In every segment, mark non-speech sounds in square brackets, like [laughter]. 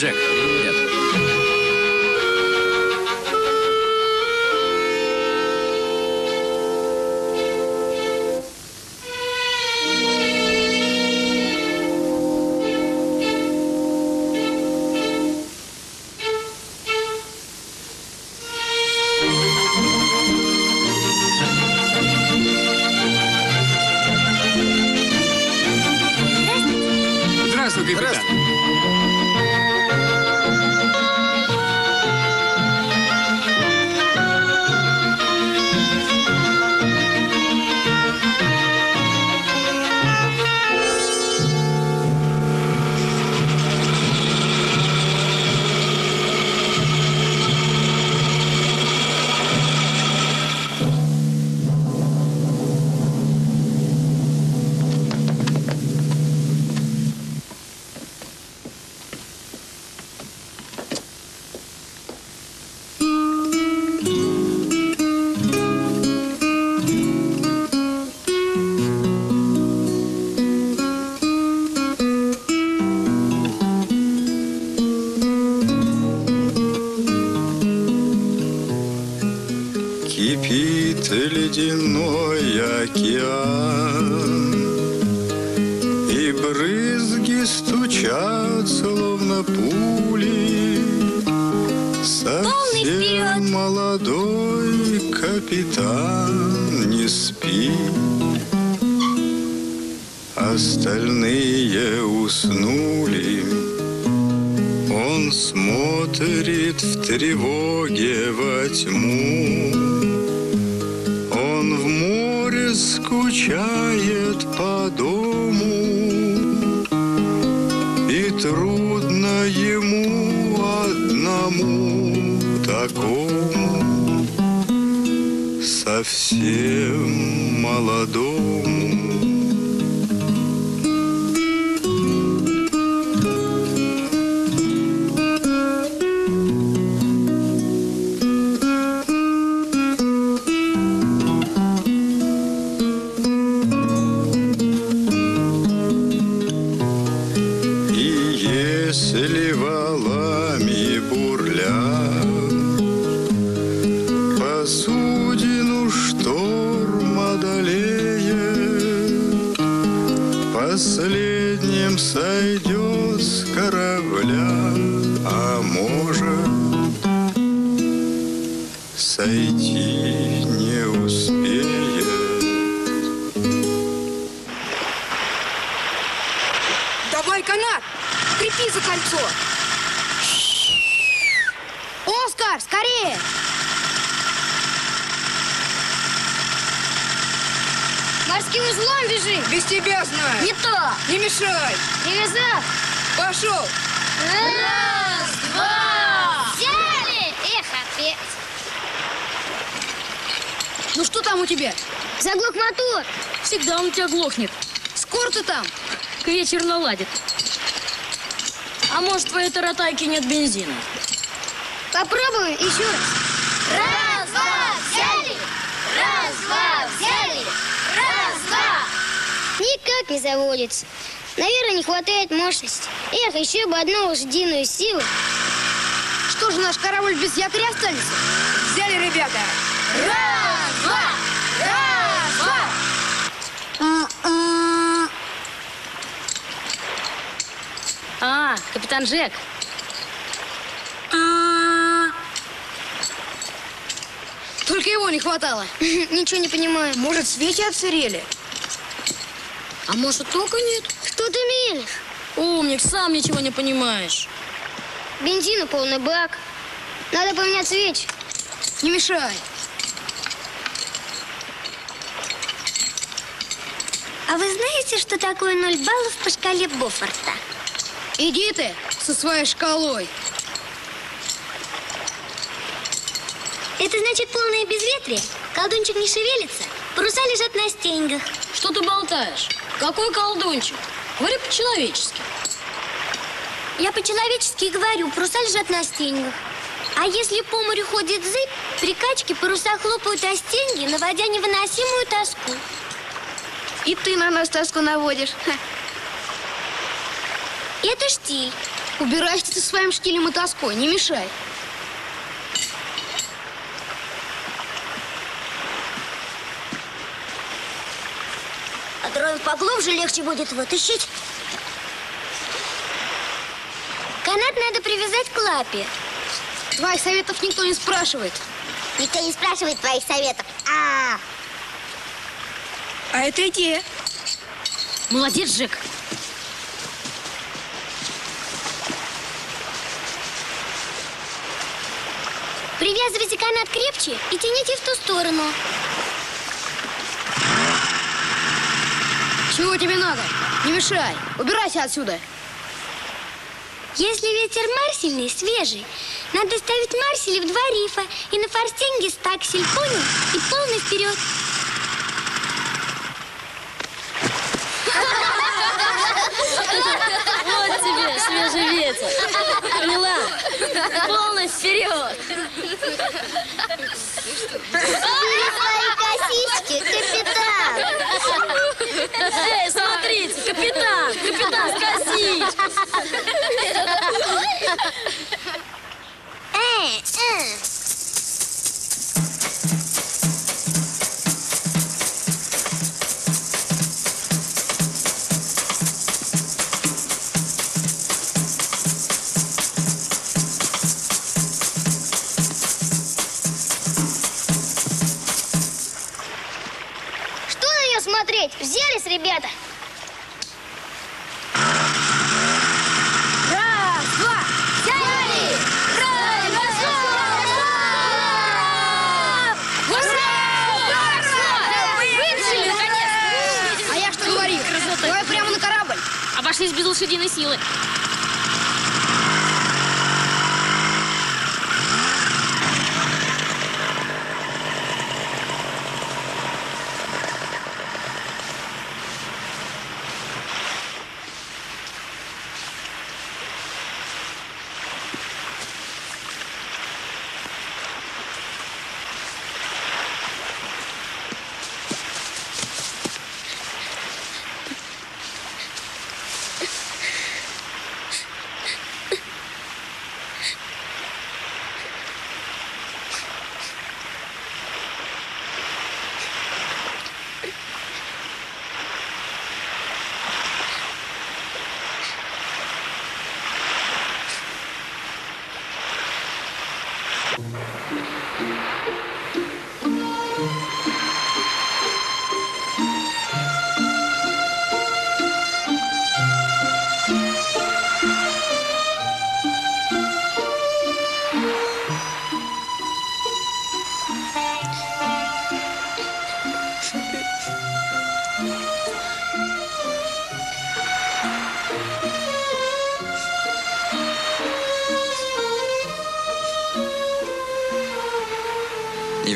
Здравствуй, Кипит ледяной океан. И брызги стучат, словно пули. Совсем молодой капитан не спит. Остальные уснули. Он смотрит в тревоге во тьму. Скучает по дому. И трудно ему одному такому совсем молодому. Пошел! Раз, два. Взяли. Эх, опять. Ну что там у тебя? Заглох мотор. Всегда он у тебя глохнет. Скоро ты там? К вечеру наладит. А может, в этой таратайке нет бензина? Попробуем еще раз. Раз, два, взяли. Раз, два, взяли. Раз, два. Никак не заводится. Наверное, не хватает мощности. Эх, еще бы одну лошадиную силу. Что же наш корабль без якоря останется? Взяли, ребята! Раз, два. Раз, два. А, капитан Джек. Только его не хватало. [laughs] Ничего не понимаю. Может, свечи отсырели? А может, тока нет? Что ты мелешь? Умник, сам ничего не понимаешь. Бензину полный бак. Надо поменять свечи. Не мешай. А вы знаете, что такое ноль баллов по шкале Бофорта? Иди ты со своей шкалой. Это значит полное безветрие. Колдунчик не шевелится, паруса лежат на стеньгах. Что ты болтаешь? Какой колдунчик? Говори по-человечески. Я по-человечески говорю, паруса лежат на стеньгах. А если по морю ходит зыбь, при качке паруса хлопают о стеньги, наводя невыносимую тоску. И ты на нас тоску наводишь. Ха. Это штиль. Убирайся ты своим штилем и тоской, не мешай. Поглубже легче будет вытащить. Канат надо привязать к лапе. Твоих советов никто не спрашивает. Никто не спрашивает твоих советов. А, А это идея. Молодец, Жек. привязывайте канат крепче и тяните в ту сторону. Чего тебе надо? Не мешай. Убирайся отсюда. Если ветер марсельный, свежий, надо ставить марсели в два рифа и на форстенге стаксель, понял? И полный вперед. Вот тебе свежий ветер. Поняла? Полный вперед. Свои косички, капитан. Эй, смотрите, капитан, капитан, скосись. Э, э. Лошадиной силы.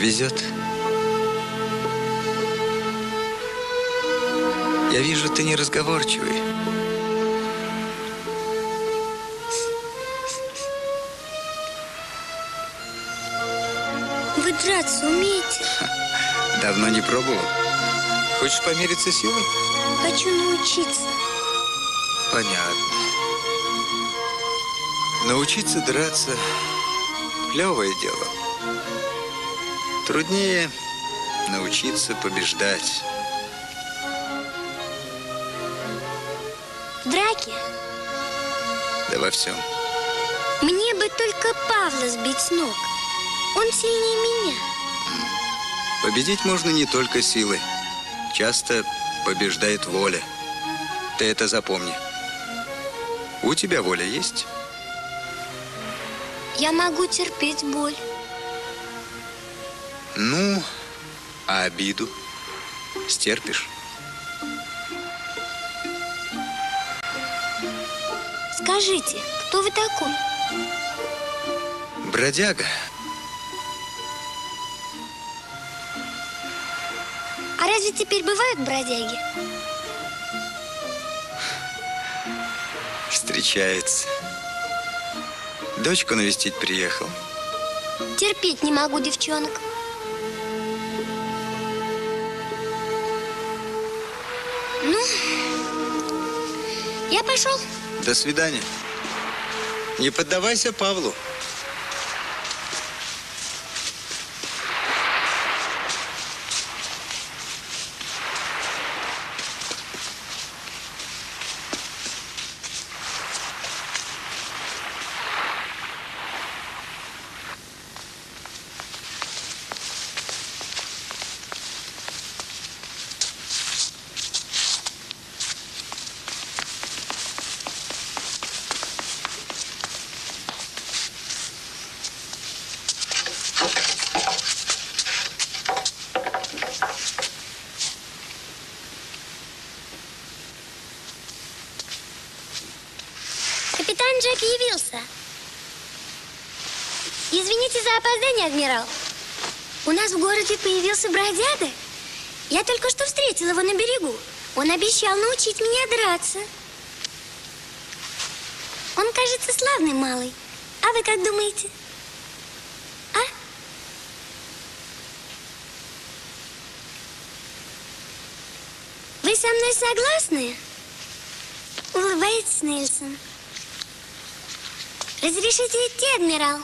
Везет. Я вижу, ты неразговорчивый. Вы драться умеете? Давно не пробовал. Хочешь помериться силой? Хочу научиться. Понятно. Научиться драться – клевое дело. Труднее научиться побеждать. В драке Да во всем. мне бы только Павла сбить с ног. Он сильнее меня. Победить можно не только силой. Часто побеждает воля. Ты это запомни. У тебя воля есть? Я могу терпеть боль. Ну, а обиду стерпишь? Скажите, кто вы такой? Бродяга. А разве теперь бывают бродяги? Встречается. Дочку навестить приехал. Терпеть не могу девчонок. Пошел. До свидания. Не поддавайся Павлу. Капитан Джек явился. Извините опоздание, адмирал. У нас в городе появился бродяга. Я только что встретил его на берегу. Он обещал научить меня драться. Он кажется славный малый. А вы как думаете? А? Вы со мной согласны? Улыбается Нельсон. Разрешите идти, адмирал?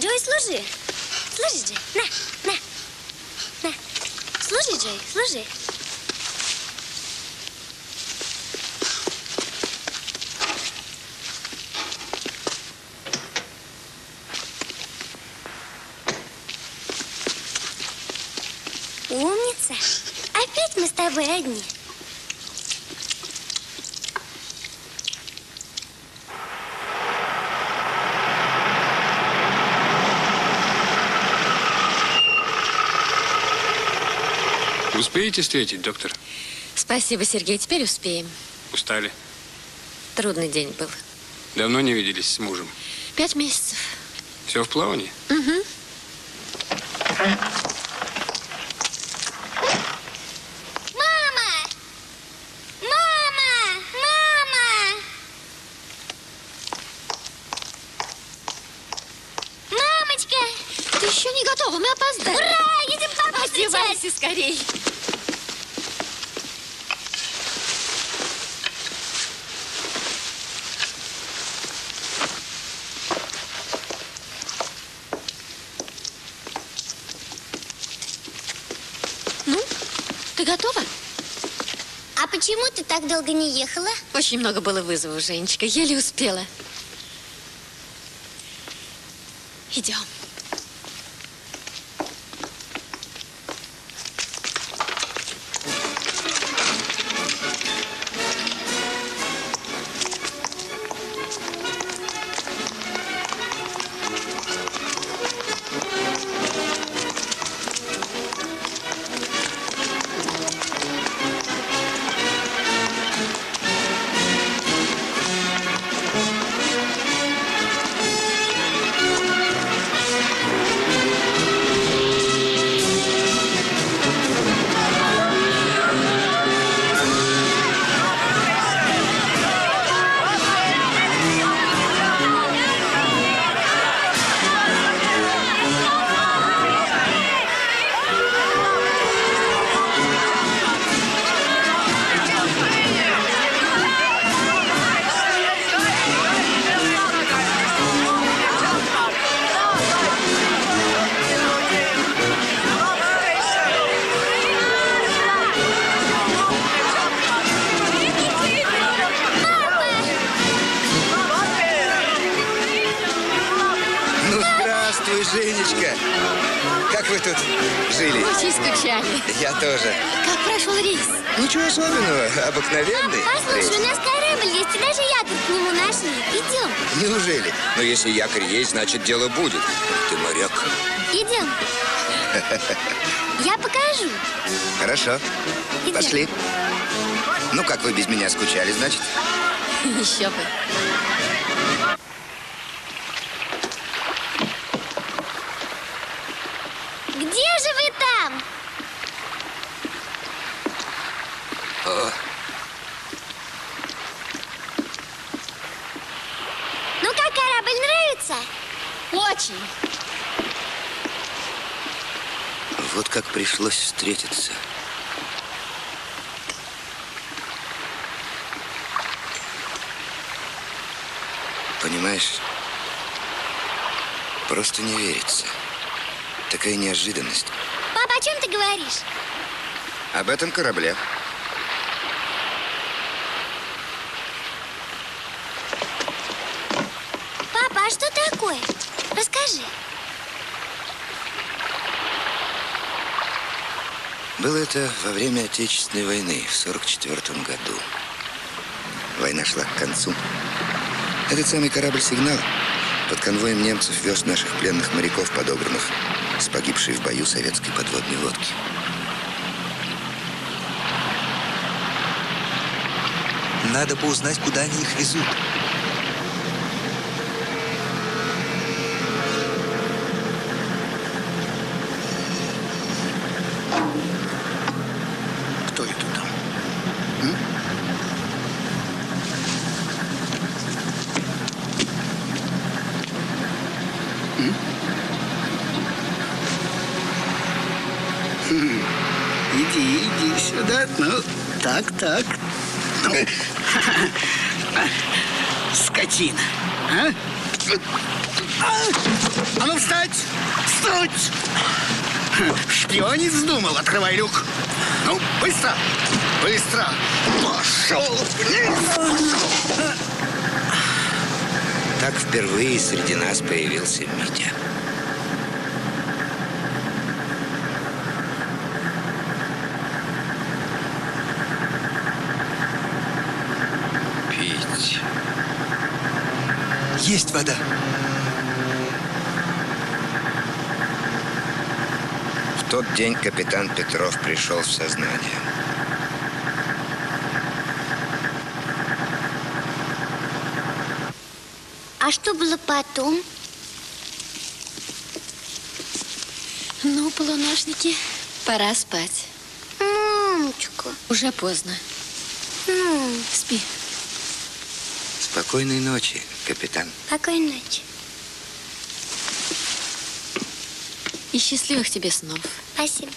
Джой, служи. Служи, Джей. На, на, на. Служи, Джей, служи. Умница. Опять мы с тобой одни. Успеете встретить, доктор? Спасибо, Сергей. Теперь успеем. Устали? Трудный день был. Давно не виделись с мужем. Пять месяцев. Все в плавании? Угу. Мама! Мама! Мама! Мамочка! Ты еще не готова, мы опоздали. Ура! Едем папу встречать! Одевайся скорей. Ну, ты готова? А почему ты так долго не ехала? Очень много было вызовов, Женечка. Еле успела. Ну, как вы без меня скучали, значит? [laughs] Еще бы. Где же вы там? О. Ну как корабль нравится? Очень. Вот как пришлось встретиться. Понимаешь, просто не верится. Такая неожиданность. Папа, о чем ты говоришь? Об этом корабле. Папа, а что такое? Расскажи. Было это во время Отечественной войны в 44 году. Война шла к концу. Этот самый корабль «Сигнал» под конвоем немцев вез наших пленных моряков, подобранных с погибшей в бою советской подводной лодки. Надо бы узнать, куда они их везут. Есть вода. В тот день капитан Петров пришел в сознание. А что было потом? Ну, полуношники, пора спать. Мамочка. Уже поздно. м, Спи. Спокойной ночи, капитан. Какой ночи? И счастливых тебе снов. Спасибо.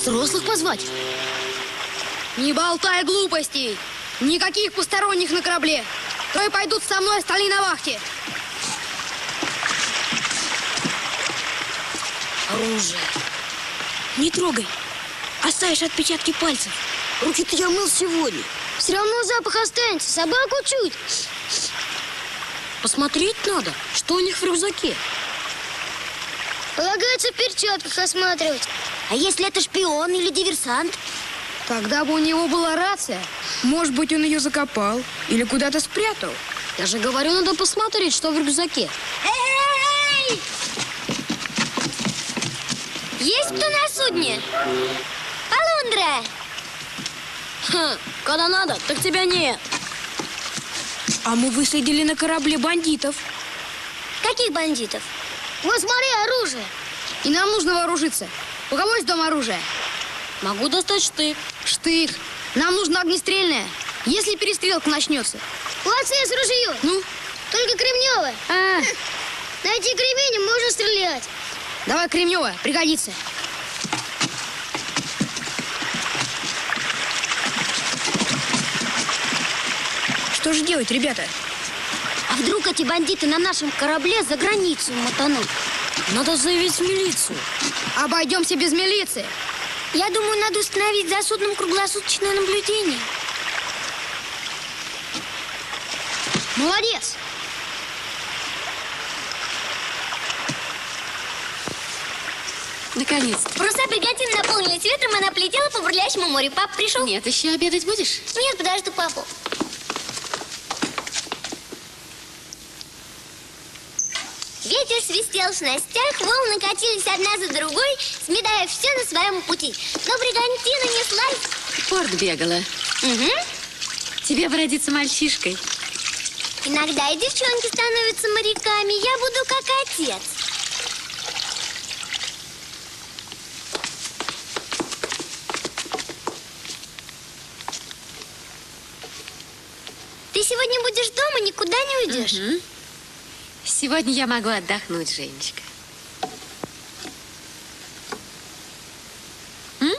Взрослых позвать? Не болтай глупостей! Никаких посторонних на корабле! Трое пойдут со мной, остальные на вахте! Оружие. Не трогай. Оставишь отпечатки пальцев. Руки-то я мыл сегодня. Все равно запах останется. Собаку чуть. Посмотреть надо, что у них в рюкзаке. Полагается в перчатках осматривать. А если это шпион или диверсант? Когда бы у него была рация, может быть, он ее закопал или куда-то спрятал. Я же говорю, надо посмотреть, что в рюкзаке. Эй! Есть кто на судне? Полундра! Ха, когда надо, так тебя нет. А мы высадили на корабле бандитов. Каких бандитов? Вот смотри, оружие. И нам нужно вооружиться. У кого есть дома оружие? Могу достать штык. Штык. Нам нужно огнестрельное. Если перестрелка начнется. У отца есть ружье. Ну, Только кремневое. а, [laughs] На эти кремени можно стрелять. давай кремневое, пригодится. Что же делать, ребята? А вдруг эти бандиты на нашем корабле за границу мотанут? Надо заявить в милицию. Обойдемся без милиции. Я думаю, надо установить за судном круглосуточное наблюдение. Молодец. Наконец-то. Паруса бригантины наполнились ветром, и она полетела по бурлящему морю. Папа пришел? Нет, еще обедать будешь? Нет, подожду папу. Ветер свистел в снастях, волны катились одна за другой, сметая все на своем пути. Но бригантина неслась. В порт бегала. Угу. Тебе бы родиться мальчишкой. Иногда и девчонки становятся моряками. Я буду как отец. Ты сегодня будешь дома, никуда не уйдешь. Мгм. Сегодня я могу отдохнуть, Женечка. М?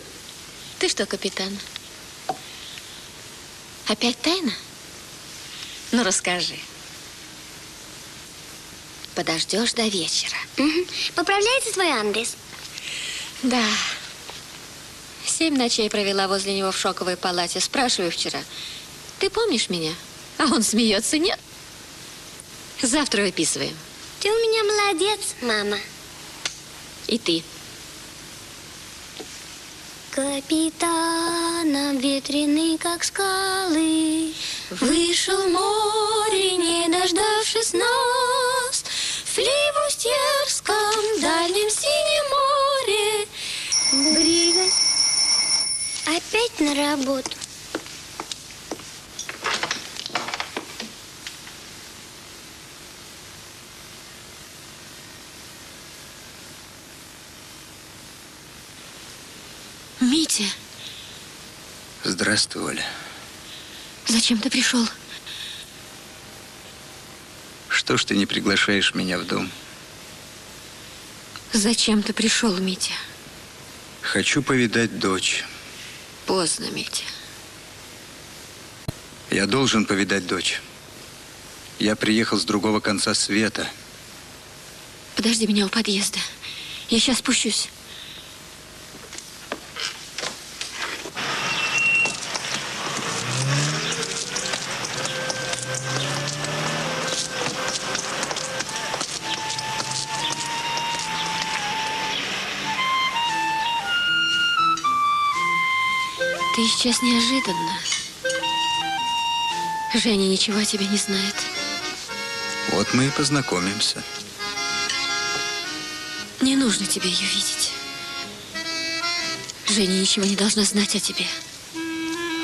Ты что, капитан? Опять тайна? Ну, расскажи. Подождешь до вечера. Мгм. Поправляется твой Андрес? Да. Семь ночей провела возле него в шоковой палате. Спрашиваю вчера, ты помнишь меня? А он смеется, нет? Завтра выписываем. Ты у меня молодец, мама. И ты. Капитаном ветреный, как скалы, Вышел в море, не дождавшись нас, В Флибустьерском дальнем синем море. Брига. Опять на работу. Митя, Здравствуй, Оля. зачем ты пришел? Что ж ты не приглашаешь меня в дом? Зачем ты пришел, Митя? Хочу повидать дочь. Поздно, Митя. Я должен повидать дочь. Я приехал с другого конца света. Подожди меня у подъезда. Я сейчас спущусь. Сейчас неожиданно. Женя ничего о тебе не знает. Вот мы и познакомимся. Не нужно тебе ее видеть. Женя ничего не должна знать о тебе.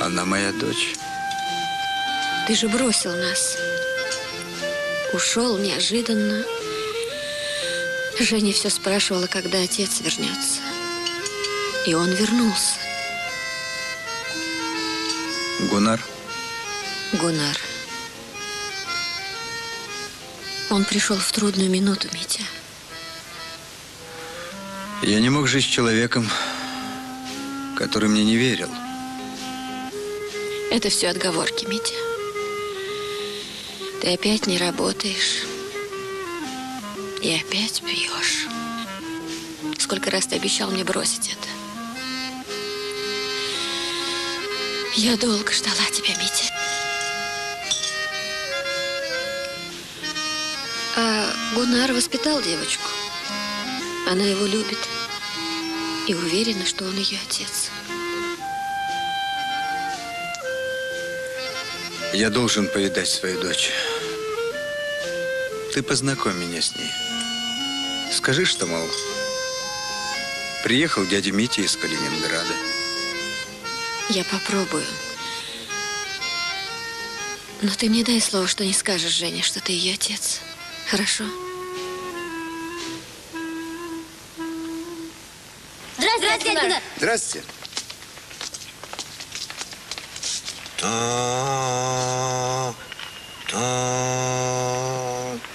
Она моя дочь. Ты же бросил нас. Ушел неожиданно. Женя все спрашивала, когда отец вернется. И он вернулся. Гунар, Гунар. Он пришел в трудную минуту, Митя. я не мог жить с человеком, который мне не верил. Это все отговорки, Митя. Ты опять не работаешь. И опять пьешь. Сколько раз ты обещал мне бросить это? Я долго ждала тебя, Митя. А Гунар воспитал девочку. Она его любит. И уверена, что он ее отец. Я должен повидать свою дочь. Ты познакомь меня с ней. Скажи, что, мол, приехал дядя Митя из Калининграда. Я попробую. Но ты мне дай слово, что не скажешь Жене, что ты ее отец. Хорошо? Здравствуйте, дядя Гунар. Здравствуйте.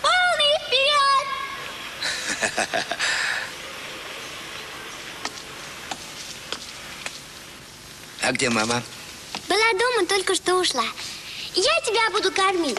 Полный вперед! А где мама? Была дома, только что ушла. Я тебя буду кормить.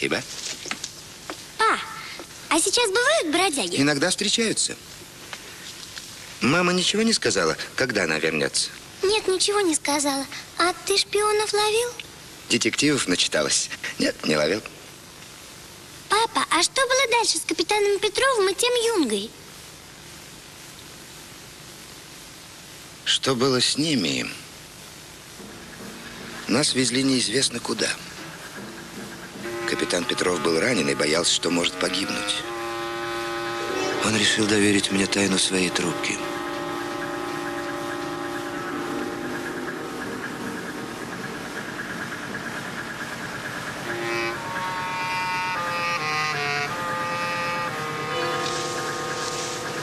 Спасибо. Па, а сейчас бывают бродяги? Иногда встречаются. Мама ничего не сказала, когда она вернется. Нет, ничего не сказала. А ты шпионов ловил? Детективов начиталась. Нет, не ловил. Папа, а что было дальше с капитаном Петровым и тем Юнгой? Что было с ними? Нас везли неизвестно куда. Капитан Петров был ранен и боялся, что может погибнуть. Он решил доверить мне тайну своей трубки.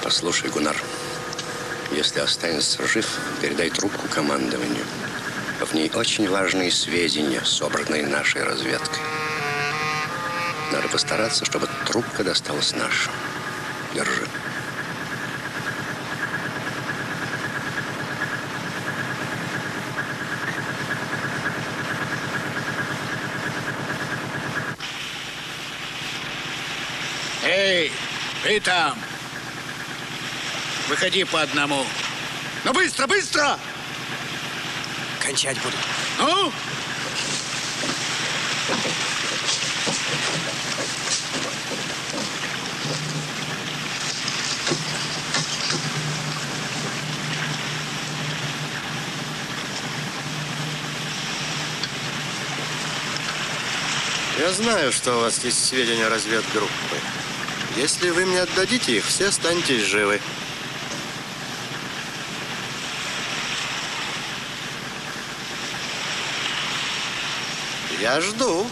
Послушай, Гунар, если останется жив, передай трубку командованию. В ней очень важные сведения, собранные нашей разведкой. Надо постараться, чтобы трубка досталась нашим. Держи. Эй, ты там! Выходи по одному. Ну быстро, быстро! Кончать буду. Ну! Я знаю, что у вас есть сведения разведгруппы. Если вы мне отдадите их, все останетесь живы. Я жду.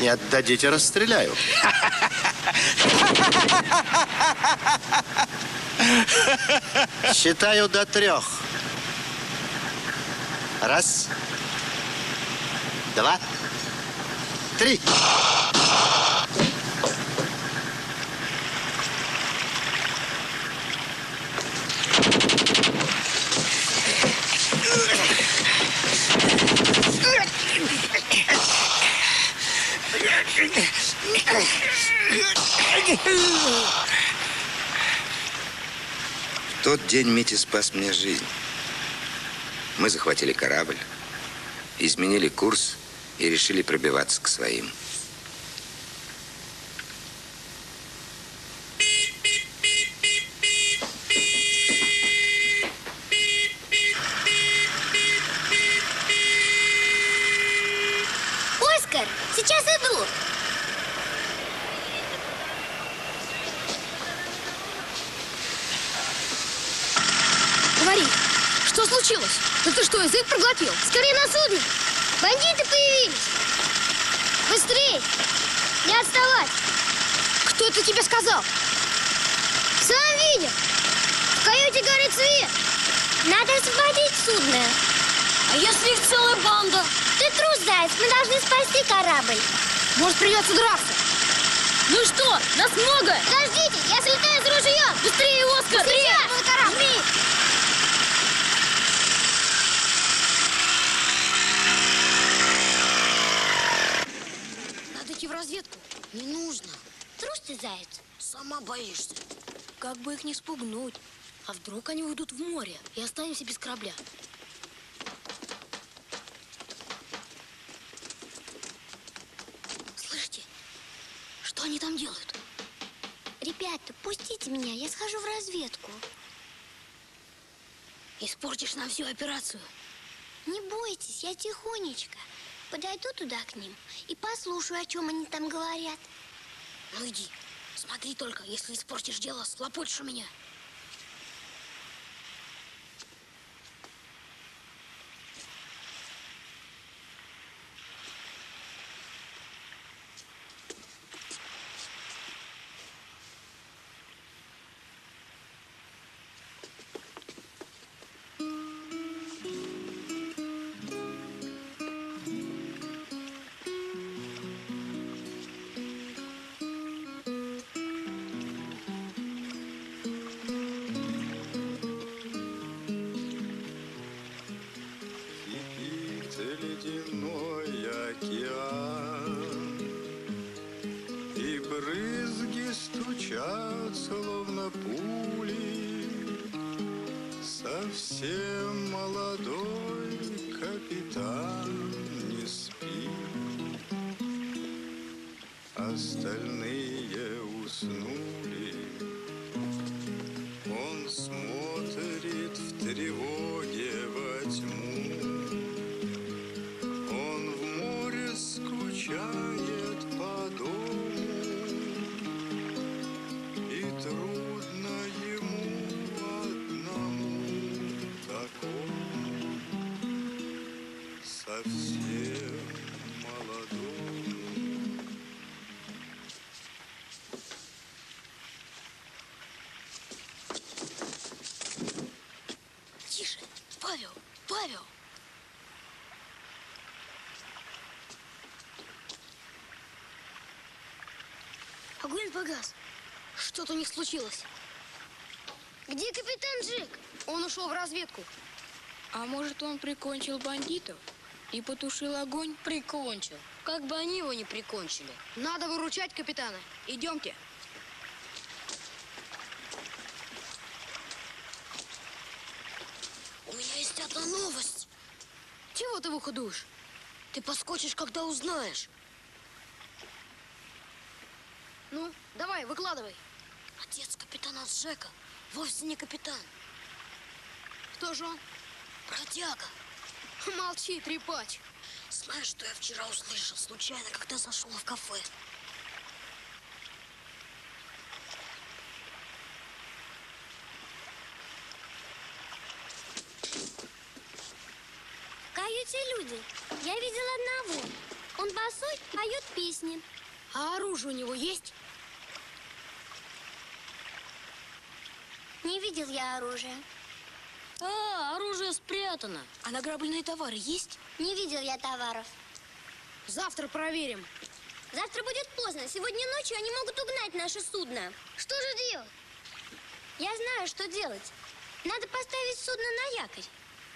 Не отдадите, расстреляю. [laughs] Считаю до трех. Раз, два, три. В тот день Митя спас мне жизнь. Мы захватили корабль, изменили курс и решили пробиваться к своим. Оскар, сейчас иду. Говори, что случилось? Да ты что, язык проглотил? Скорее на судно. Бандиты появились. Быстрей. Не отставать. Кто это тебе сказал? Сам видел. В каюте горит свет. Надо освободить судно. А если их целая банда? Ты трус, Заяц. Мы должны спасти корабль. Может, придется драться? Ну что? Нас много! Подождите, я слетаю с ружьем. Быстрее, Оскар! Быстрее! Корабль. Идти в разведку. Не нужно. Трус ты, Заяц. Сама боишься. Как бы их не спугнуть. А вдруг они уйдут в море и останемся без корабля? Что они там делают? Ребята, пустите меня, я схожу в разведку. Испортишь нам всю операцию. Не бойтесь, я тихонечко. Подойду туда к ним и послушаю, о чем они там говорят. Ну иди. Смотри только, если испортишь дело, схлопочешь у меня. Совсем Огонь погас. Что-то у них случилось. Где капитан Джек? Он ушел в разведку. А может, он прикончил бандитов и потушил огонь? Прикончил. Как бы они его не прикончили. Надо выручать капитана. Идемте. У меня есть одна новость. Чего ты в ухо дуешь? Ты поскочишь, когда узнаешь. Ну, давай, выкладывай. Отец капитана Джека вовсе не капитан. Кто же он? Бродяга. Молчи, трепач. Знаешь, что я вчера услышал случайно, когда зашел в кафе? Каюте люди. Я видел одного. Он босой, поет песни. А оружие у него есть? Не видел я оружия. А, оружие спрятано. А награбленные товары есть? Не видел я товаров. Завтра проверим. Завтра будет поздно. Сегодня ночью они могут угнать наше судно. Что же делать? Я знаю, что делать. Надо поставить судно на якорь.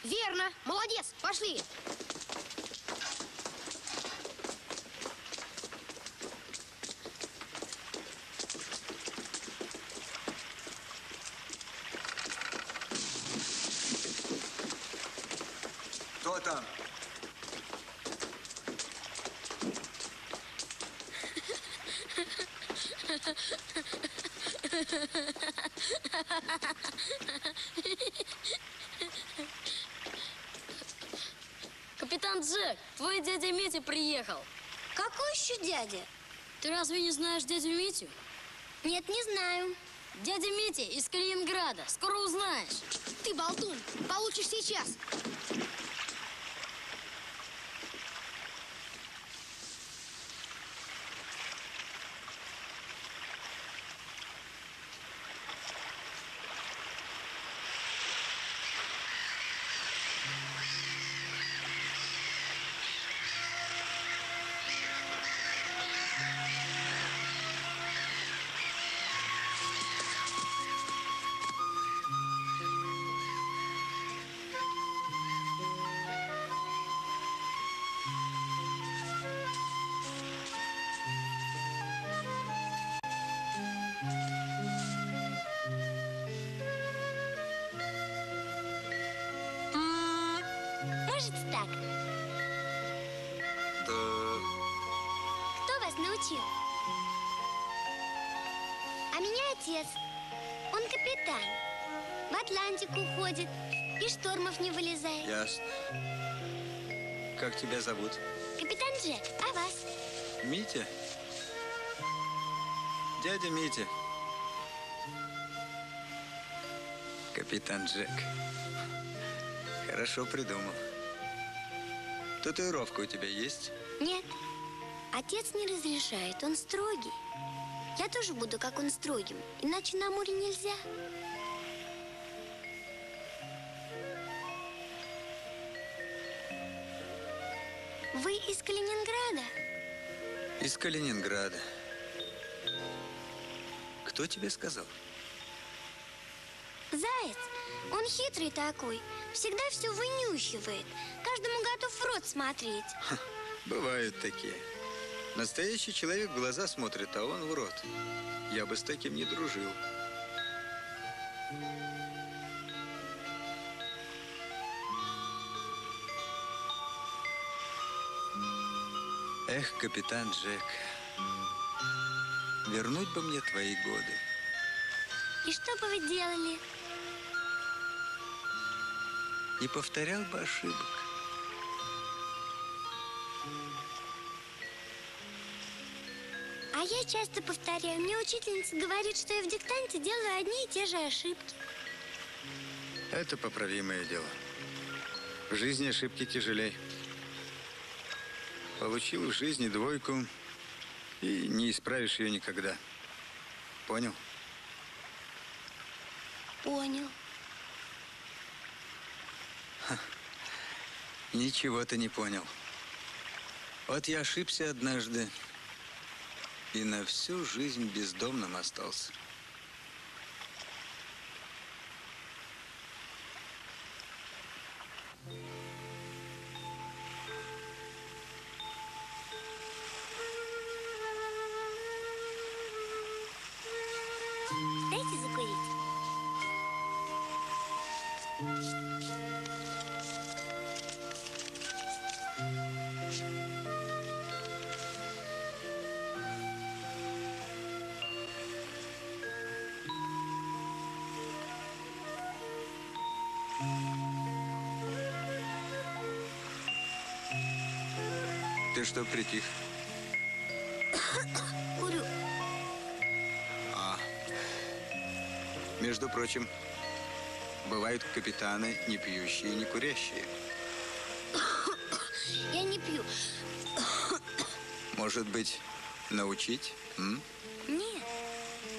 Верно. Молодец. Пошли. Кто там? Капитан Джек, твой дядя Митя приехал. Какой еще дядя? Ты разве не знаешь дядю Митю? Нет, не знаю. Дядя Митя из Калининграда. Скоро узнаешь. Ты болтун. Получишь сейчас. Атлантику ходит и штормов не вылезает. ясно. Как тебя зовут? Капитан Джек, а вас? Митя? Дядя Митя. Капитан Джек. Хорошо придумал. Татуировка у тебя есть? Нет. Отец не разрешает, он строгий. Я тоже буду, как он строгим, иначе на море нельзя. Вы из Калининграда? Из Калининграда. Кто тебе сказал? Заяц, он хитрый такой, всегда все вынюхивает, каждому готов в рот смотреть. Бывают такие. Настоящий человек в глаза смотрит, а он в рот. Я бы с таким не дружил. Эх, капитан Джек, вернуть бы мне твои годы. И что бы вы делали? Не повторял бы ошибок. А я часто повторяю. Мне учительница говорит, что я в диктанте делаю одни и те же ошибки. Это поправимое дело. В жизни ошибки тяжелей. Получил в жизни двойку, и не исправишь ее никогда. Понял? Понял. Ничего ты не понял. Вот я ошибся однажды и на всю жизнь бездомным остался. Что притих? Курю. А. Между прочим, бывают капитаны не пьющие, не курящие. Я не пью. Может быть, научить? М? Нет.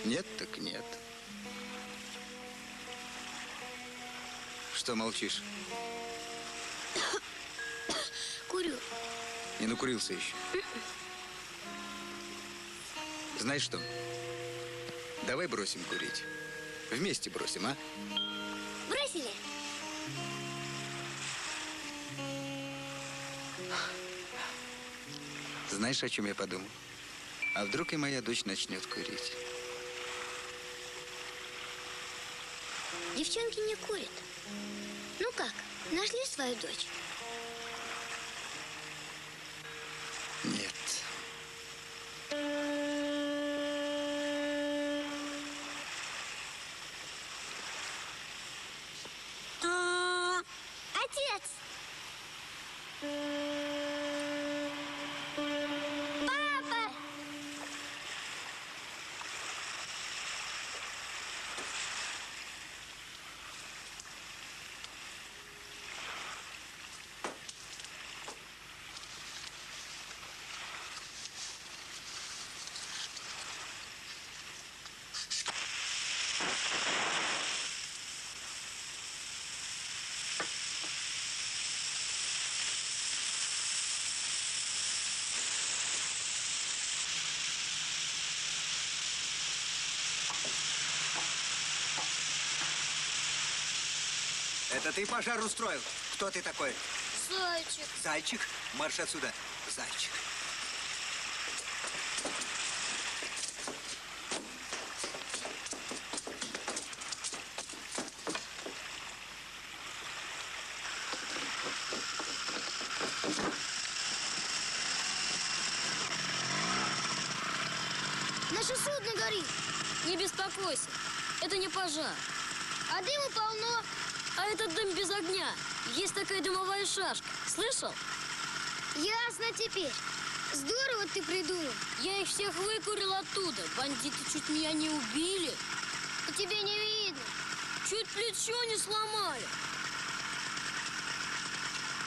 Нет, так нет. Что молчишь? Курю. Не накурился еще? Знаешь что? Давай бросим курить. Вместе бросим, а? Бросили? Знаешь, о чем я подумал? А вдруг и моя дочь начнет курить? Девчонки не курят. Ну как, нашли свою дочь? Нет. А, Отец! Папа! Это ты пожар устроил? Кто ты такой? Зайчик. Зайчик? Марш отсюда. Зайчик. Наше судно горит. Не беспокойся, это не пожар. А дыма полно. А этот дым без огня. Есть такая дымовая шашка. Слышал? Ясно теперь. Здорово ты придумал. Я их всех выкурил оттуда. Бандиты чуть меня не убили. И тебе не видно. Чуть плечо не сломали.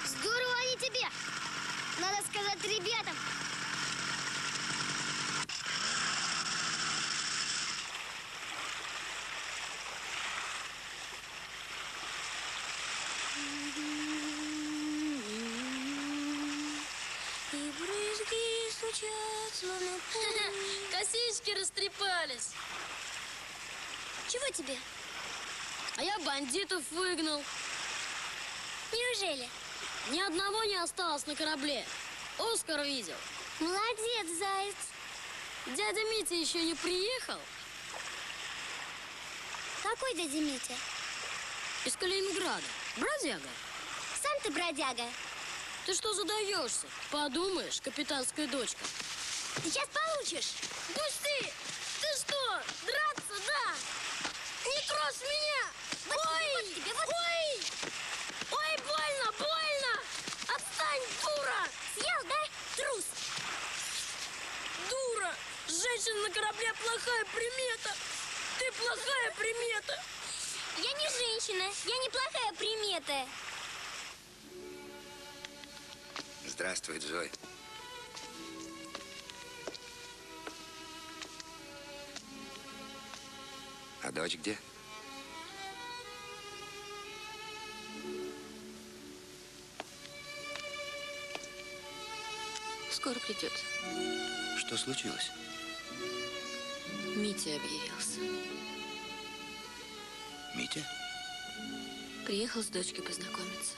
Здорово они тебе. Надо сказать ребятам. И брызги стучат, словно [laughs] Косички растрепались. Чего тебе? А я бандитов выгнал. Неужели? Ни одного не осталось на корабле. Оскар видел. Молодец, заяц. Дядя Митя еще не приехал. Какой дядя Митя? Из Калининграда. Бродяга. Сам ты бродяга. Ты что задаешься? Подумаешь, капитанская дочка. Сейчас получишь. Пусти! Ты что, драться, да? Не трось меня! Ой! вот тебе, вот. Ой! Ой, больно, больно! Отстань, дура! Съел, да? Трус. Дура! Женщина на корабле плохая примета! Ты плохая примета! Я не женщина, я неплохая примета. Здравствуй, Джой. А дочь где? Скоро придет. Что случилось? Митя объявился. Митя? Приехал с дочкой познакомиться.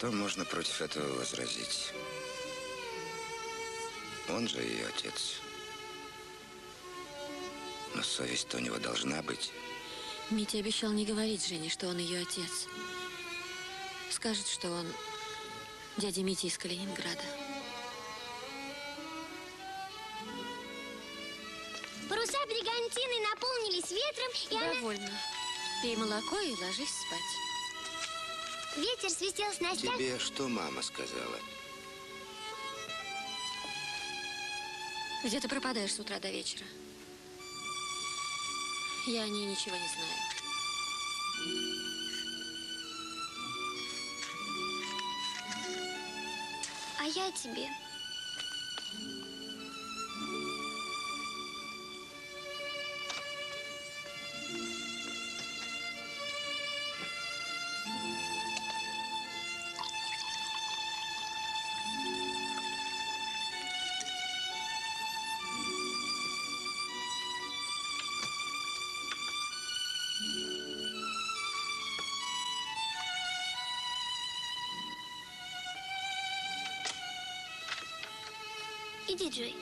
Что можно против этого возразить? Он же ее отец. Но совесть у него должна быть. Митя обещал не говорить Жене, что он ее отец. Скажет, что он дядя Митя из Калининграда. Паруса бригантины наполнились ветром, и она... Довольно. Пей молоко и ложись спать. Ветер свистел с ностях. Тебе что мама сказала? Где ты пропадаешь с утра до вечера? Я о ней ничего не знаю. А я тебе. Джой.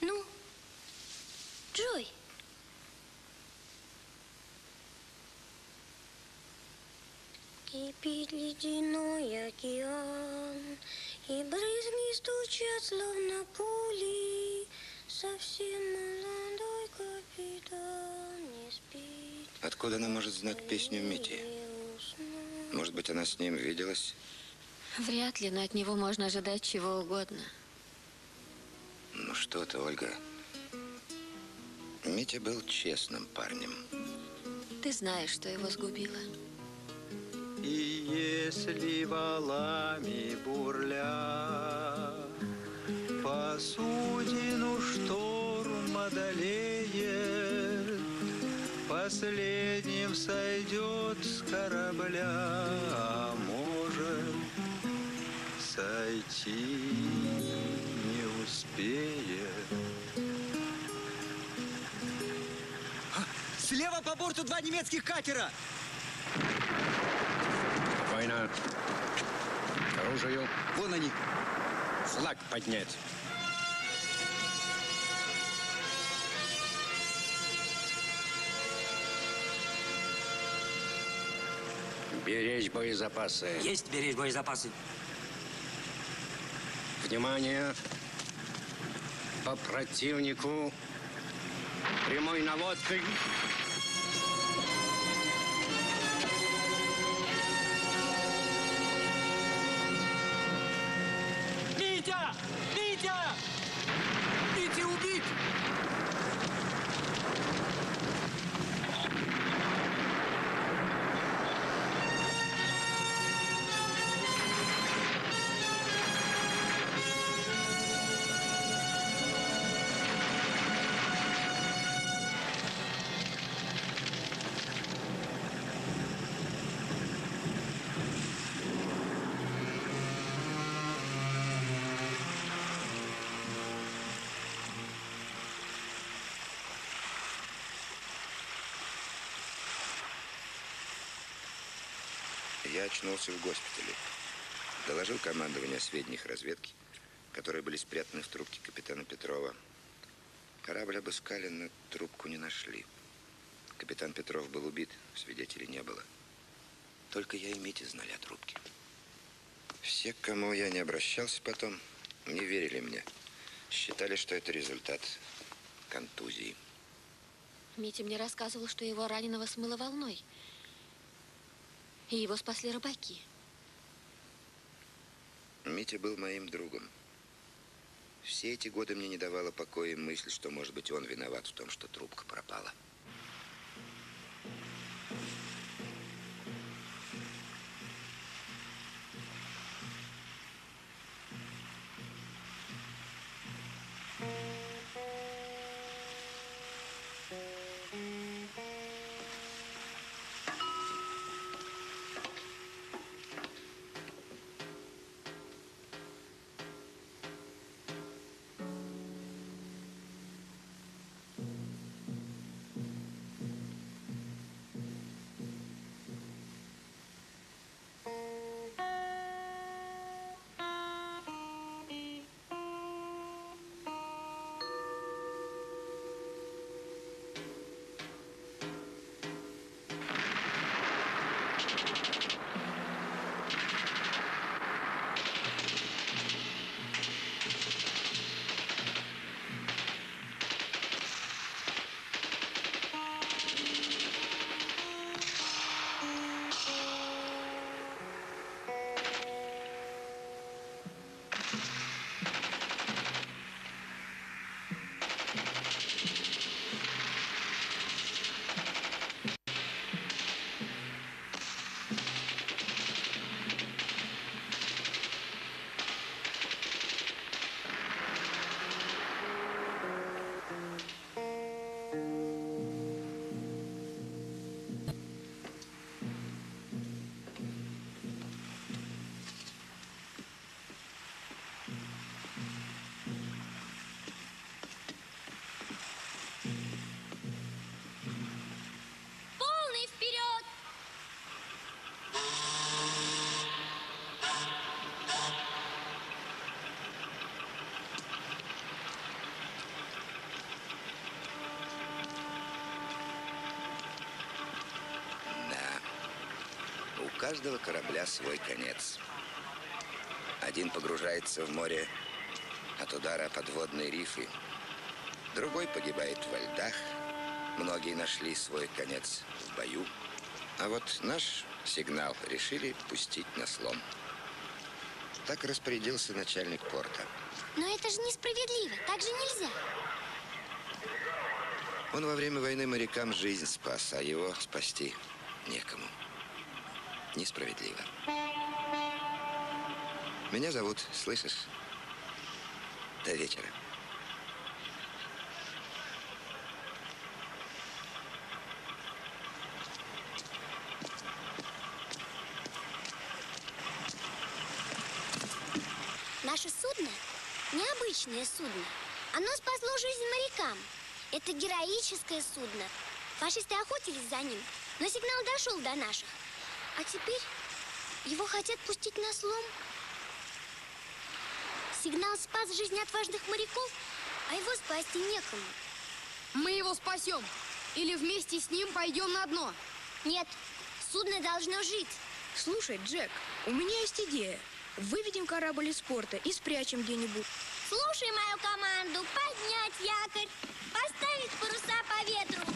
Ну, Джой. Кипит ледяной океан, И брызги стучат, словно пули. Совсем молодой капитан не спит. Откуда она может знать песню Мити? Может быть, она с ним виделась? Вряд ли, но от него можно ожидать чего угодно. Ну что ты, Ольга. Митя был честным парнем. Ты знаешь, что его сгубило. И если валами бурля Посудину шторм одолеет Последним сойдет с корабля А может сойти не успеет Слева по борту два немецких катера. Спокойно. К оружию. Вон они. Флаг поднять. Беречь боезапасы. Есть беречь боезапасы. Внимание! По противнику прямой наводкой. Я очнулся в госпитале. Доложил командование о сведениях разведки, которые были спрятаны в трубке капитана Петрова. Корабль обыскали, но трубку не нашли. Капитан Петров был убит, свидетелей не было. Только я и Митя знали о трубке. Все, к кому я не обращался потом, не верили мне. Считали, что это результат контузии. Митя мне рассказывал, что его раненого смыло волной. И его спасли рыбаки. Митя был моим другом. Все эти годы мне не давала покоя мысль, что, может быть, он виноват в том, что трубка пропала. Каждого корабля свой конец. Один погружается в море от удара о подводные рифы. Другой погибает во льдах. Многие нашли свой конец в бою. А вот наш сигнал решили пустить на слом. Так распорядился начальник порта. Но это же несправедливо. Так же нельзя. Он во время войны морякам жизнь спас, а его спасти некому. Несправедливо. Меня зовут, слышишь? До вечера. Наше судно – необычное судно. Оно спасло жизнь морякам. Это героическое судно. Фашисты охотились за ним, но сигнал дошел до наших. А теперь его хотят пустить на слом. Сигнал спас жизнь отважных моряков, а его спасти некому. Мы его спасем. Или вместе с ним пойдем на дно. Нет, судно должно жить. Слушай, Джек, у меня есть идея. Выведем корабль из порта и спрячем где-нибудь. Слушай мою команду. Поднять якорь. Поставить паруса по ветру.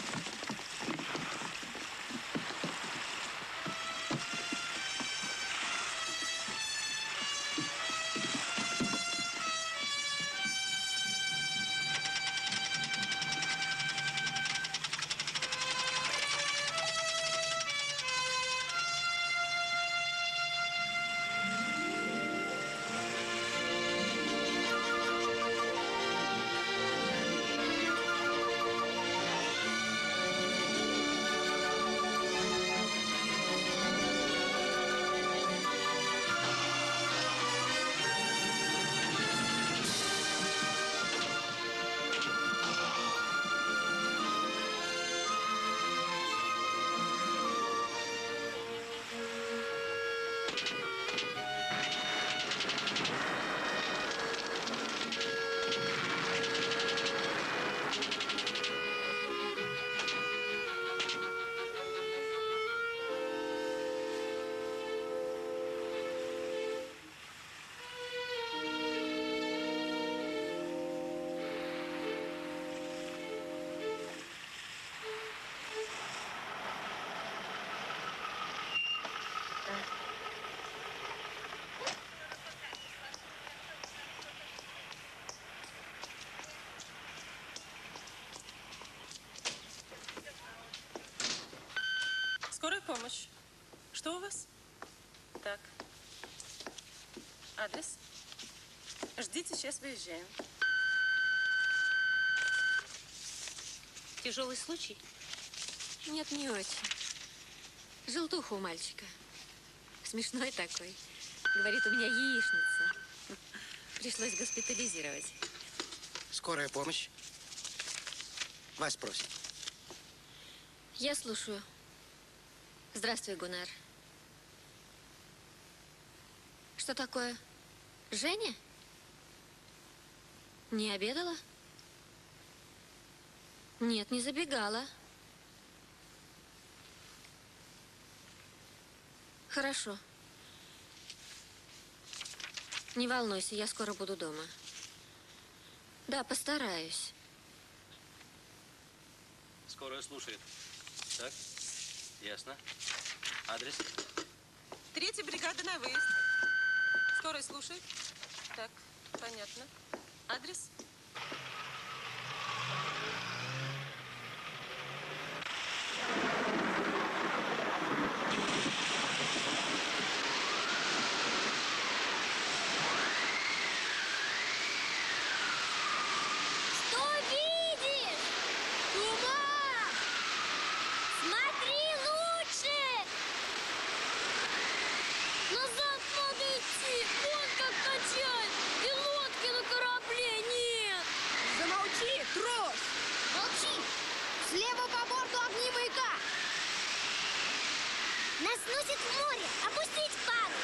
Скорая помощь. Что у вас? Так. Адрес? Ждите, сейчас выезжаем. Тяжелый случай? Нет, не очень. Желтуха у мальчика. Смешной такой. Говорит, у меня яичница. Пришлось госпитализировать. Скорая помощь. Вас просит. Я слушаю. Здравствуй, Гунар. Что такое? Женя? Не обедала? Нет, не забегала. Хорошо. Не волнуйся, я скоро буду дома. Да, постараюсь. Скорая слушает. Так, ясно. Адрес? Третья бригада на выезд. Скорая слушает. Так, понятно. Адрес? Что видишь? Туман! Смотри лучше! Назад надо идти! Вон как качает! И лодки на корабле нет! Замолчи, трос! Молчи! Слева по борту огни маяка! Нас носит в море! Опустить парус!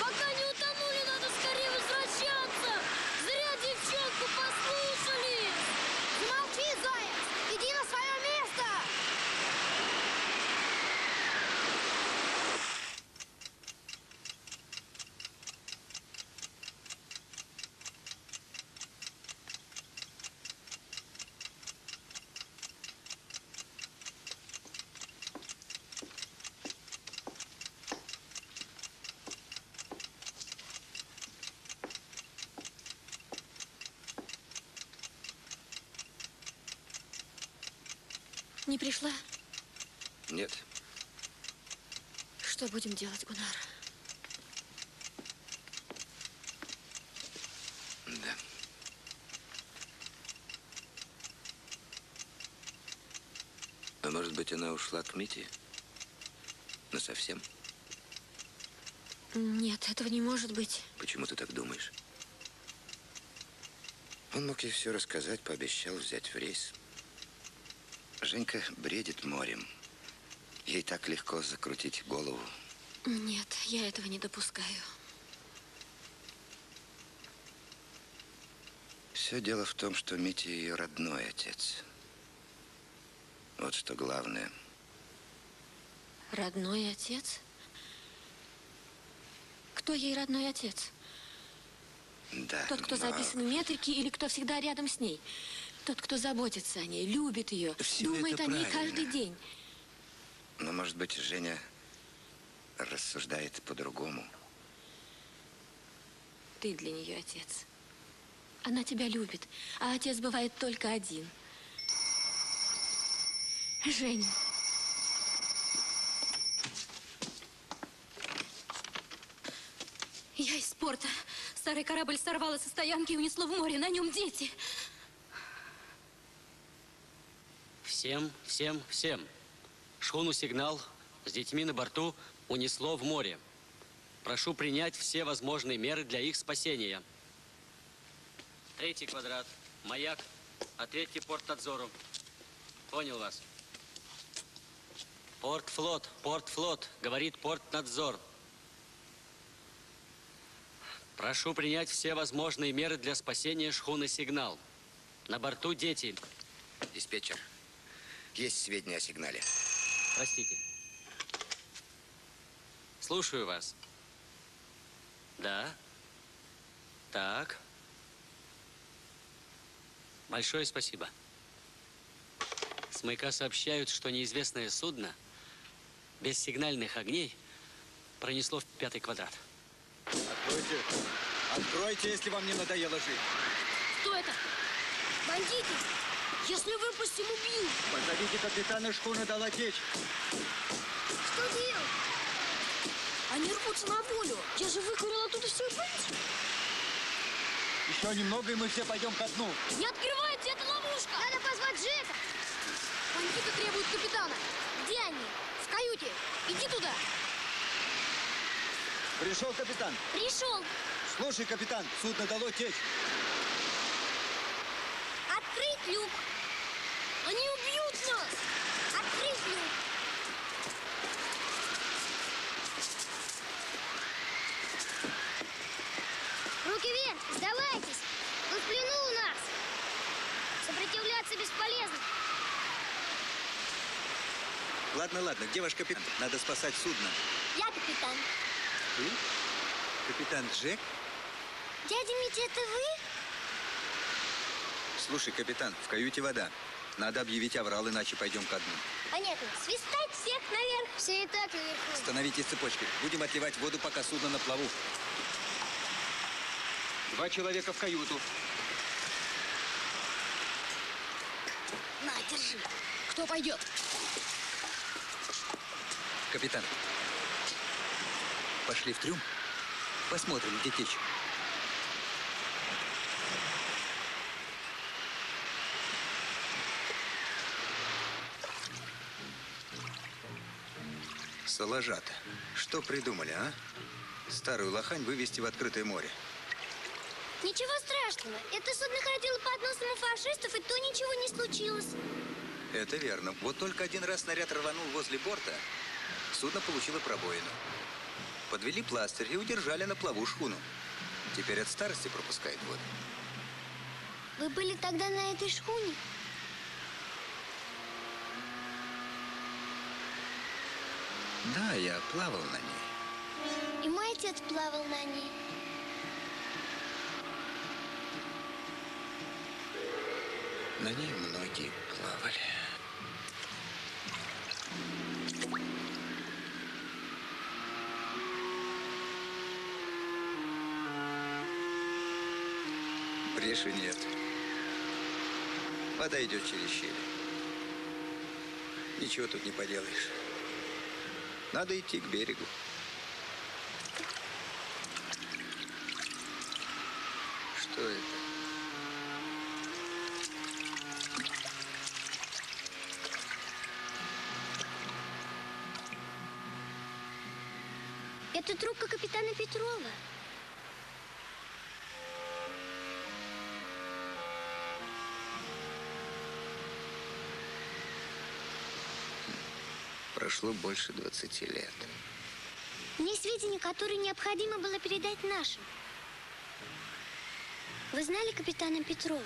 Пока не утонули, надо скорее возвращаться! Зря девчонку послушали! Замолчи, заяц! Иди на свое место! Не пришла? Нет. Что будем делать, Гунар? Да. А может быть, она ушла к Мите? Ну, совсем? Нет, этого не может быть. Почему ты так думаешь? Он мог ей все рассказать, пообещал взять в рейс. Женька бредит морем. Ей так легко закрутить голову. Нет, я этого не допускаю. Все дело в том, что Митя ее родной отец. Вот что главное. Родной отец? Кто ей родной отец? Да. Тот, кто но записан в метрике или кто всегда рядом с ней? Тот, кто заботится о ней, любит ее, Всё думает о ней правильно. каждый день. Но, может быть, Женя рассуждает по-другому. Ты для нее отец. Она тебя любит, а отец бывает только один. Женя. Я из порта. Старый корабль сорвало со стоянки и унесло в море. На нем дети. Всем, всем, всем. Шхуну «Сигнал» с детьми на борту унесло в море. Прошу принять все возможные меры для их спасения. Третий квадрат. Маяк. Ответьте портнадзору. Понял вас. Портфлот, портфлот, говорит портнадзор. Прошу принять все возможные меры для спасения шхуны «Сигнал». На борту дети. Диспетчер, есть сведения о сигнале. Простите. Слушаю вас. Да? Так. Большое спасибо. С маяка сообщают, что неизвестное судно без сигнальных огней пронесло в пятый квадрат. Откройте. Откройте, если вам не надоело жить. Кто это? Бандиты! Если выпустим, убьют! Позовите капитана шхуны дала течь. Что делать? Они рвутся на волю. Я же выкурила оттуда все пыль. Еще немного, и мы все пойдем ко дну. Не открывайте, это ловушка! Надо позвать Джека. Бандиты требуют капитана. Где они? В каюте. Иди туда. Пришел капитан. Пришел. Слушай, капитан, судно дало течь. Открыть люк. Они убьют нас. Люк. Руки вверх, сдавайтесь. Вы в плену у нас. Сопротивляться бесполезно. Ладно, ладно, где ваш капитан? Надо спасать судно. Я капитан. Вы? Капитан Джек? Дядя Митя, это вы? Слушай, капитан, в каюте вода. Надо объявить аврал, иначе пойдем ко дну. Понятно. Свистать всех наверх. Все и так наверху. Становитесь цепочкой. Будем отливать воду, пока судно на плаву. Два человека в каюту. На, держи. Кто пойдет? Капитан, пошли в трюм. Посмотрим, где течь. Соложата. Что придумали, а? Старую лохань вывести в открытое море. Ничего страшного. Это судно ходило под носом у фашистов, и то ничего не случилось. Это верно. Вот только один раз снаряд рванул возле борта, судно получило пробоину. Подвели пластырь и удержали на плаву шхуну. Теперь от старости пропускает воду. Вы были тогда на этой шхуне? Да, я плавал на ней. И мой отец плавал на ней. На ней многие плавали. Бреши нет. Вода идет через щель. Ничего тут не поделаешь. Надо идти к берегу. Что это? Это трубка капитана Петрова. Прошло больше 20 лет. Мне сведения, которые необходимо было передать нашим. Вы знали капитана Петрова?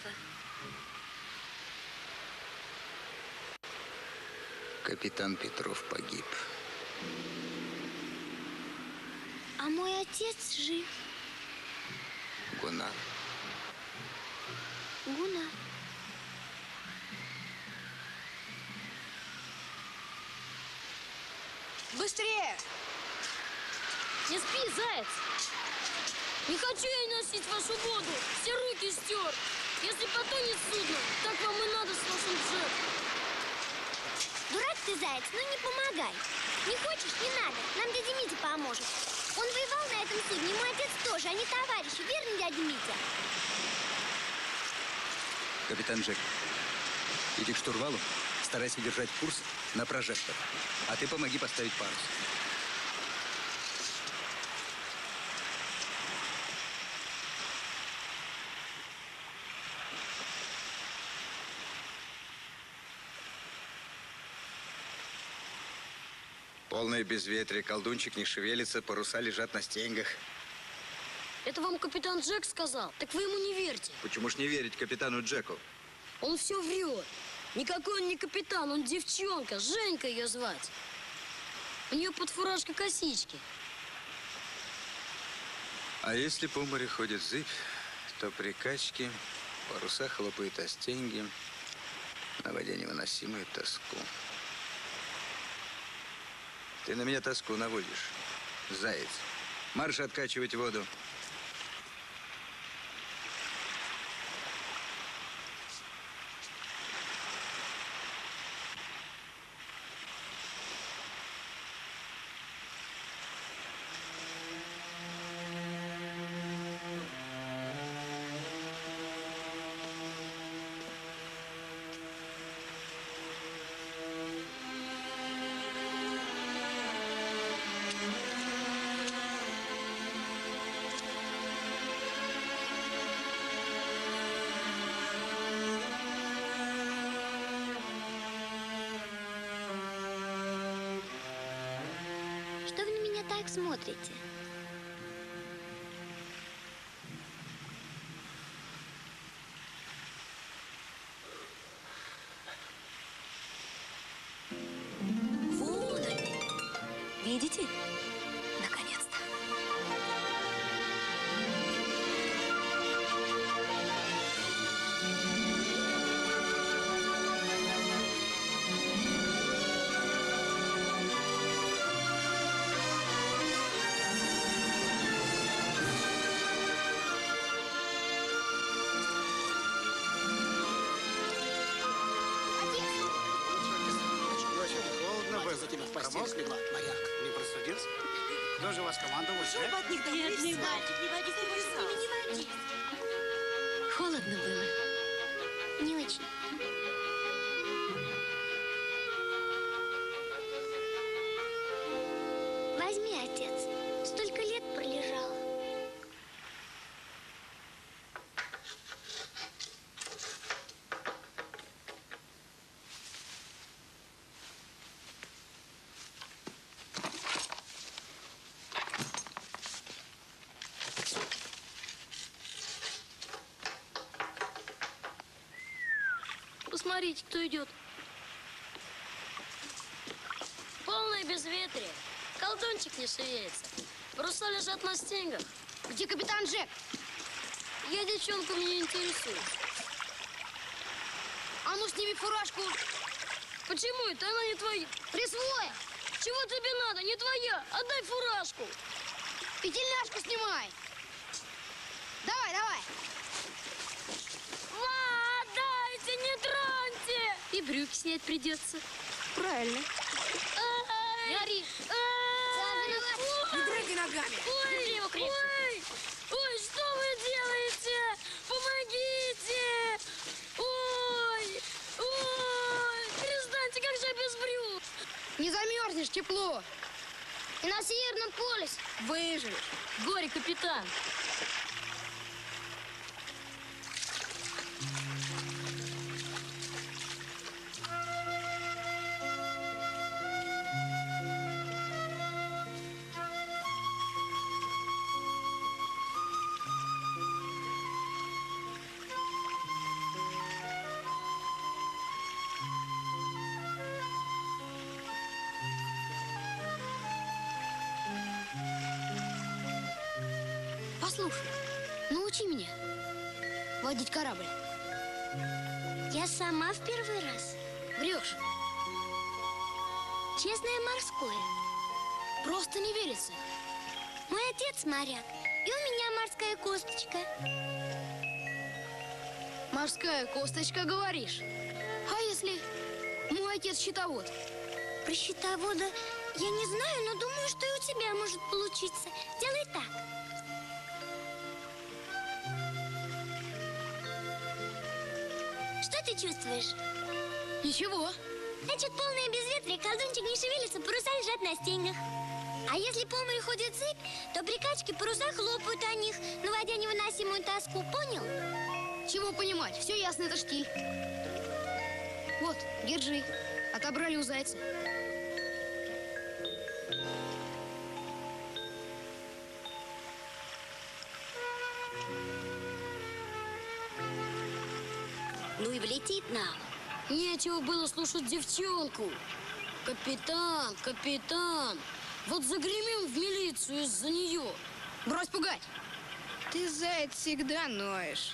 Капитан Петров погиб. А мой отец жив. Гуна. Гуна. Быстрее! Не спи, заяц! Не хочу я носить вашу воду. Все руки стер. Если потонет судно, так вам и надо с вашим Джеком. Дурак ты, заяц, ну не помогай. Не хочешь, не надо. Нам дядя Митя поможет. Он воевал на этом судне, мой отец тоже. Они товарищи, верно, дядя Митя? Капитан Джек, иди к штурвалу, старайся держать курс на прожектор. А ты помоги поставить парус. Полное безветрие, колдунчик не шевелится, паруса лежат на стеньгах. Это вам капитан Джек сказал? Так вы ему не верьте. Почему ж не верить капитану Джеку? Он все врет. Никакой он не капитан, он девчонка. Женька ее звать. У нее под фуражкой косички. А если по морю ходит зыбь, то при качке паруса хлопают о стенги, наводя невыносимую тоску. Ты на меня тоску наводишь, заяц. Марш откачивать воду. Так смотрите? Посмотрите, кто идет. Полное безветрие. Колдунчик не шевелится. Паруса лежат на стенгах. Где капитан Джек? Я девчонками не интересуюсь. А ну сними фуражку. Почему это она не твоя? Присвой. Чего тебе надо? Не твоя. Отдай фуражку. И тельняшку снимай. Давай, давай. Ва, отдайте, не троньте. И брюки снять придется. Правильно. Не ори. Не дрыгай ногами. Ой, Держи его крепче. ой, ой, что вы делаете? Помогите! Ой, ой, перестаньте, как же я без брюк? Не замерзнешь, тепло. И на Северном полюсе. Выживешь. Горе, капитан. Морская косточка, говоришь. А если мой отец щитовод? Про щитовода я не знаю, но думаю, что и у тебя может получиться. Делай так. Что ты чувствуешь? Ничего. Значит, полное безветрие, колдунчик не шевелится, паруса лежат на стенях. А если по морю ходит зыбь, то при качке паруса хлопают о них, наводя невыносимую тоску. Понял? Чего понимать? Все ясно, это штиль. Вот, держи. Отобрали у зайца. Ну и влетит нам. Нечего было слушать девчонку. Капитан, капитан, вот загремим в милицию из-за нее. Брось пугать. Ты, заяц, всегда ноешь.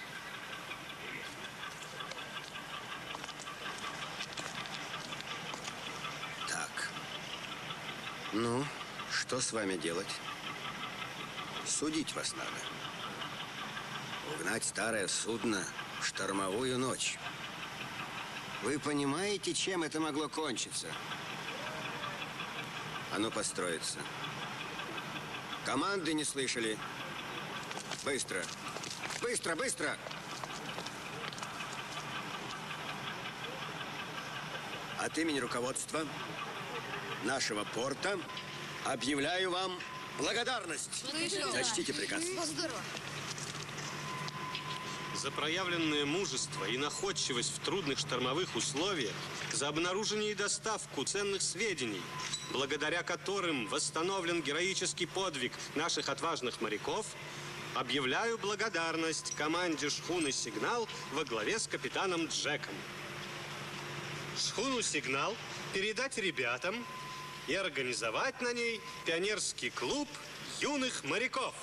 Так. Ну, что с вами делать? Судить вас надо. Угнать старое судно в штормовую ночь. Вы понимаете, чем это могло кончиться? Оно построится. Команды не слышали. Быстро. Быстро, быстро! От имени руководства нашего порта объявляю вам благодарность. Зачтите приказ. Здорово. За проявленное мужество и находчивость в трудных штормовых условиях, за обнаружение и доставку ценных сведений, благодаря которым восстановлен героический подвиг наших отважных моряков, объявляю благодарность команде шхуны «Сигнал» во главе с капитаном Джеком. Шхуну «Сигнал» передать ребятам и организовать на ней пионерский клуб юных моряков.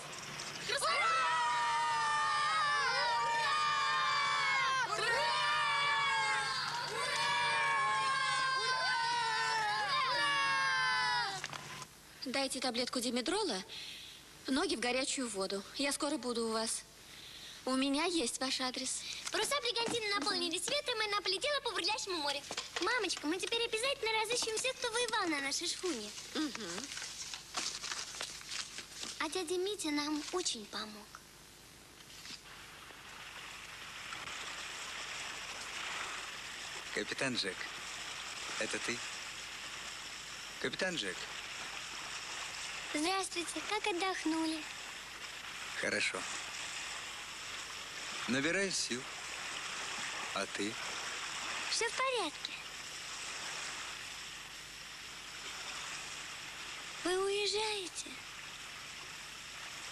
Дайте таблетку димедрола, ноги в горячую воду. Я скоро буду у вас. У меня есть ваш адрес. Паруса бригантины наполнились ветром, и она полетела по бурлящему морю. Мамочка, мы теперь обязательно разыщем всех, кто воевал на нашей шхуне. А дядя Митя нам очень помог. Капитан Джек, это ты? Капитан Джек, Здравствуйте, как отдохнули? хорошо. Набирай сил. А ты? Все в порядке. Вы уезжаете?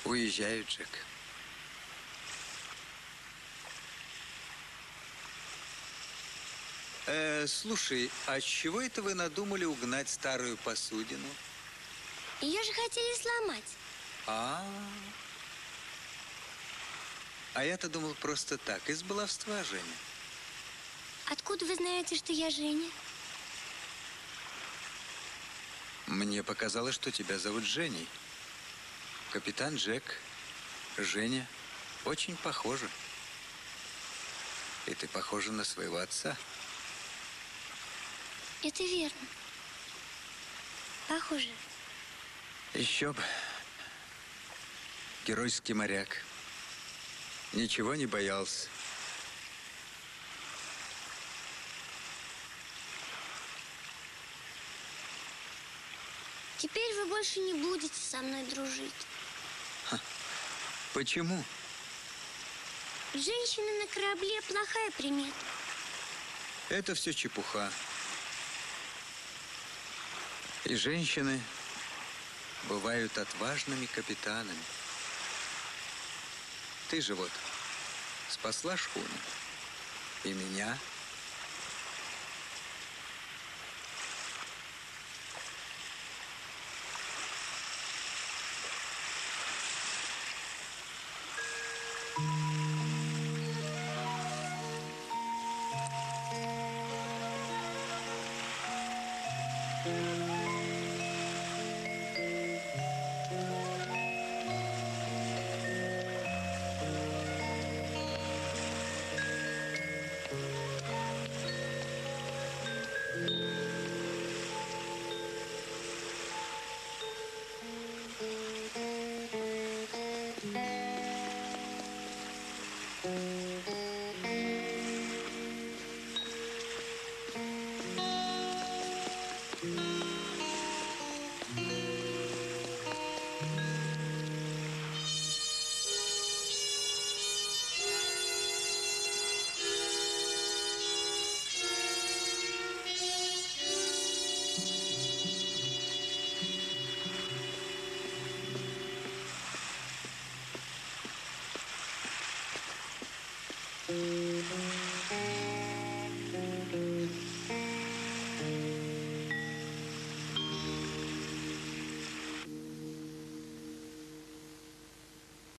Уезжаю, Джек. Э, слушай, а чего это вы надумали угнать старую посудину? Ее же хотели сломать. А, а я-то думал просто так, из баловства, Женя. Откуда вы знаете, что я Женя? Мне показалось, что тебя зовут Женей. Капитан Джек, Женя, очень похожи. И ты похожа на своего отца. Это верно. Похоже. Еще бы. Геройский моряк. Ничего не боялся. Теперь вы больше не будете со мной дружить. Почему? Женщины на корабле плохая примета. Это все чепуха. И женщины бывают отважными капитанами. Ты же вот спасла шхуну. И меня.